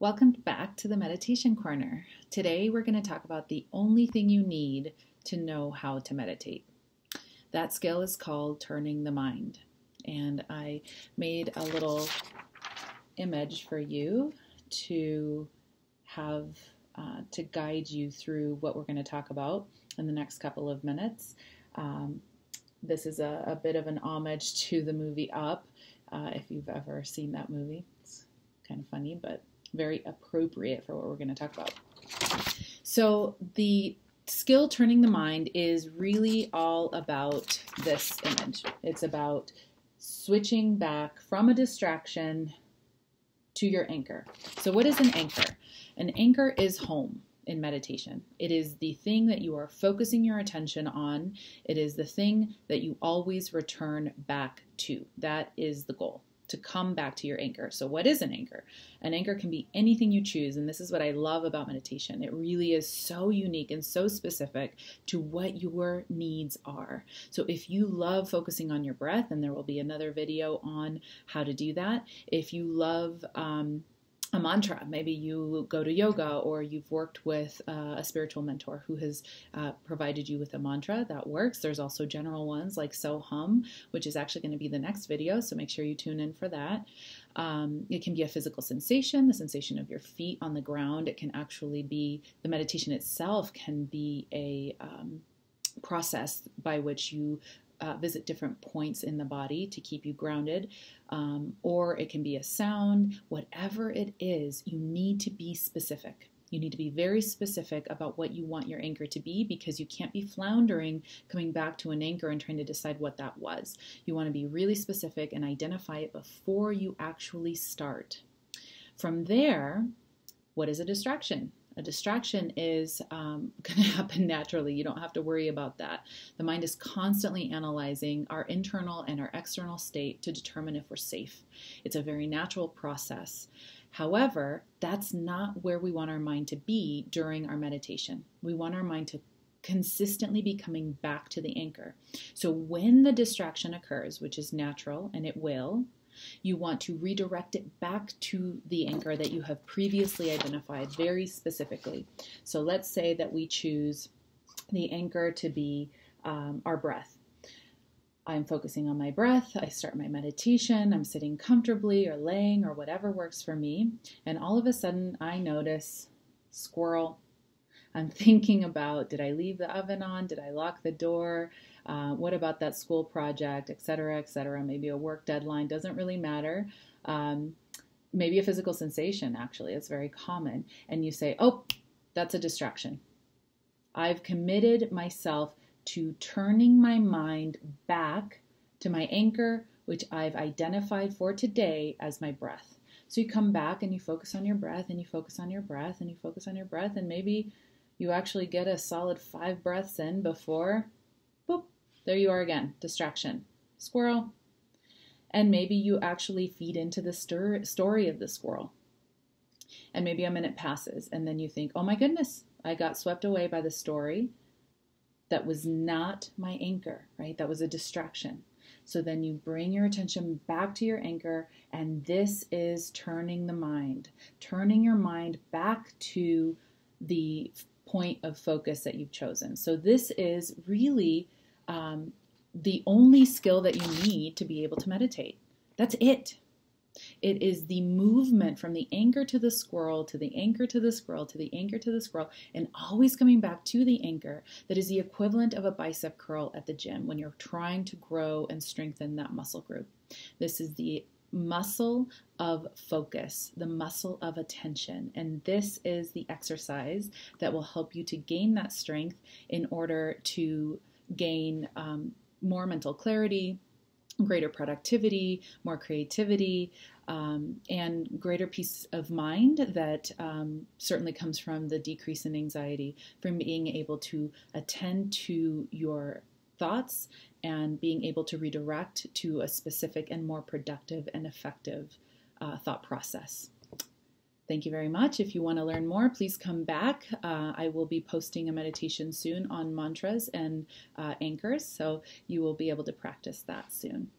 Welcome back to the Meditation Corner. Today we're going to talk about the only thing you need to know how to meditate. That skill is called turning the mind. And I made a little image for you to have uh, to guide you through what we're going to talk about in the next couple of minutes. Um, this is a, a, bit of an homage to the movie Up, uh, if you've ever seen that movie. It's kind of funny, but very appropriate for what we're going to talk about. So, the skill turning the mind is really all about this image. It's about switching back from a distraction to your anchor. So, what is an anchor? An anchor is home in meditation. It is the thing that you are focusing your attention on. It is the thing that you always return back to. That is the goal to come back to your anchor. So, what is an anchor? An anchor can be anything you choose. And this is what I love about meditation. It really is so unique and so specific to what your needs are. So, if you love focusing on your breath, and there will be another video on how to do that, if you love, um, a mantra. Maybe you go to yoga or you've worked with uh, a spiritual mentor who has uh, provided you with a mantra that works. There's also general ones like So Hum, which is actually going to be the next video, so make sure you tune in for that. Um, it can be a physical sensation, the sensation of your feet on the ground. It can actually be the meditation itself, can be a um, process by which you uh, visit different points in the body to keep you grounded, um, or it can be a sound. Whatever it is, you need to be specific. You need to be very specific about what you want your anchor to be because you can't be floundering coming back to an anchor and trying to decide what that was. You want to be really specific and identify it before you actually start. From there, what is a distraction? A distraction is um, going to happen naturally. You don't have to worry about that. The mind is constantly analyzing our internal and our external state to determine if we're safe. It's a very natural process. However, that's not where we want our mind to be during our meditation. We want our mind to consistently be coming back to the anchor. So when the distraction occurs, which is natural and it will, you want to redirect it back to the anchor that you have previously identified very specifically. So let's say that we choose the anchor to be um, our breath. I'm focusing on my breath. I start my meditation. I'm sitting comfortably or laying or whatever works for me. And all of a sudden, I notice squirrel. I'm thinking about did I leave the oven on? Did I lock the door? Uh, what about that school project, et cetera, et cetera? Maybe a work deadline doesn't really matter. Um, maybe a physical sensation, actually, it's very common. And you say, oh, that's a distraction. I've committed myself to turning my mind back to my anchor, which I've identified for today as my breath. So you come back and you focus on your breath and you focus on your breath and you focus on your breath, and maybe you actually get a solid five breaths in before there you are again, distraction. Squirrel. And maybe you actually feed into the stir- story of the squirrel. And maybe a minute passes, and then you think, oh my goodness, I got swept away by the story that was not my anchor, right? That was a distraction. So then you bring your attention back to your anchor, and this is turning the mind, turning your mind back to the point of focus that you've chosen. So this is really um, the only skill that you need to be able to meditate. That's it. It is the movement from the anchor to the squirrel, to the anchor to the squirrel, to the anchor to the squirrel, and always coming back to the anchor that is the equivalent of a bicep curl at the gym when you're trying to grow and strengthen that muscle group. This is the muscle of focus, the muscle of attention. And this is the exercise that will help you to gain that strength in order to gain um, more mental clarity, greater productivity, more creativity, um, and greater peace of mind that um, certainly comes from the decrease in anxiety, from being able to attend to your thoughts and being able to redirect to a specific and more productive and effective uh, thought process. Thank you very much. If you want to learn more, please come back. Uh, I will be posting a meditation soon on mantras and uh, anchors, so you will be able to practice that soon.